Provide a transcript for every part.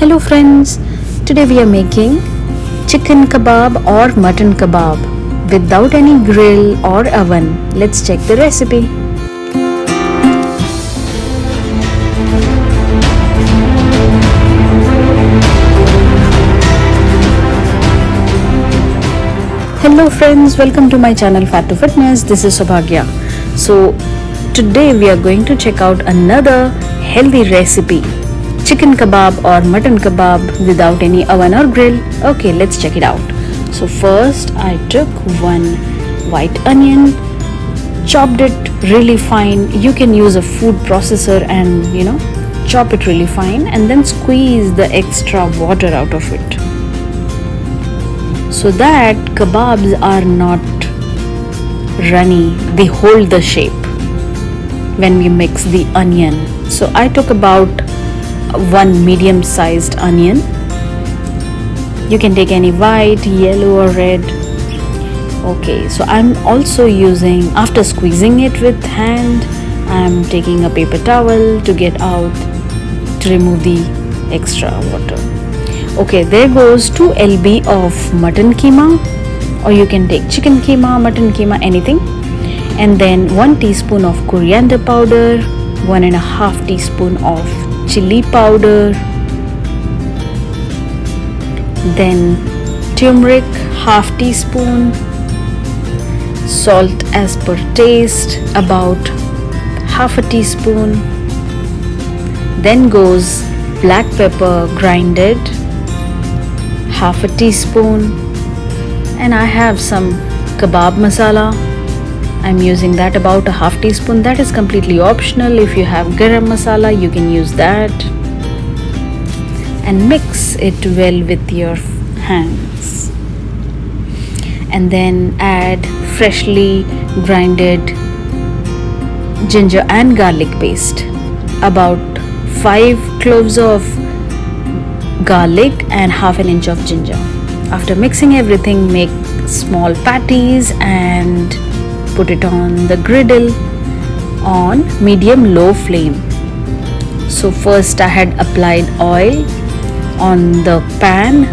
Hello friends, today we are making chicken kebab or mutton kebab without any grill or oven. Let's check the recipe. Hello friends, welcome to my channel Fat to Fitness. This is Sobhagya. So today we are going to check out another healthy recipe chicken kebab or mutton kebab without any oven or grill. Okay, let's check it out. So first I took one white onion, chopped it really fine. You can use a food processor and you know chop it really fine and then squeeze the extra water out of it so that kebabs are not runny they hold the shape when we mix the onion so i took about one medium sized onion. You can take any white yellow or red. Okay so i'm also using after squeezing it with hand i'm taking a paper towel to get out to remove the extra water. Okay there goes 2 lb of mutton keema or you can take chicken keema mutton keema anything. And then 1 teaspoon of coriander powder one and a half teaspoon of chili powder then turmeric half teaspoon salt as per taste about half a teaspoon. Then goes black pepper grinded half a teaspoon. And I have some kebab masala I'm using that about a half teaspoon. That is completely optional. If you have garam masala you can use that. And mix it well with your hands. And then add freshly grinded ginger and garlic paste. About 5 cloves of garlic and half an inch of ginger. After mixing everything, make small patties and put it on the griddle on medium low flame. So first I had applied oil on the pan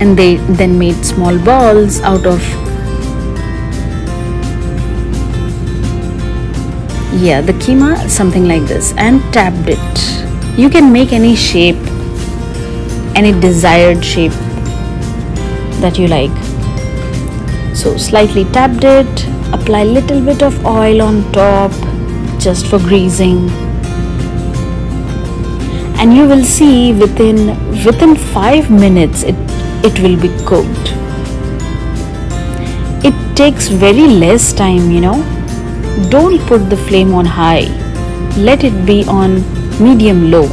and they then made small balls out of yeah the keema something like this and tapped it you can make any shape any desired shape that you like so slightly tapped it. Apply little bit of oil on top just for greasing. And you will see within within 5 minutes it it will be cooked. It takes very less time you know. Don't put the flame on high. Let it be on medium low.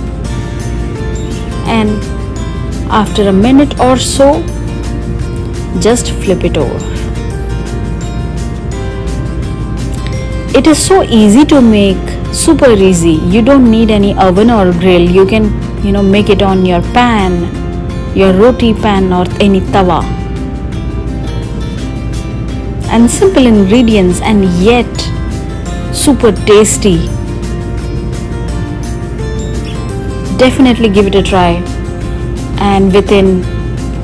And after a minute or so just flip it over it is so easy to make super easy you don't need any oven or grill you can you know make it on your pan your roti pan or any tawa and simple ingredients and yet super tasty. Definitely give it a try. And within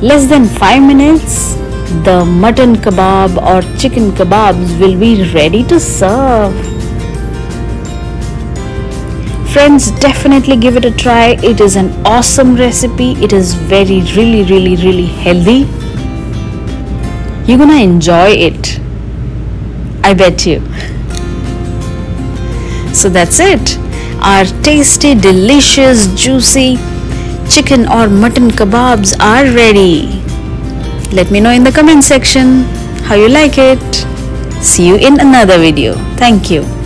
less than 5 minutes, the mutton kebab or chicken kebabs will be ready to serve. Friends, definitely give it a try. It is an awesome recipe. It is very, really, really, really healthy. You're gonna enjoy it. I bet you. So that's it. Our tasty, delicious, juicy chicken or mutton kebabs are ready. Let me know in the comment section how you like it. See you in another video. Thank you.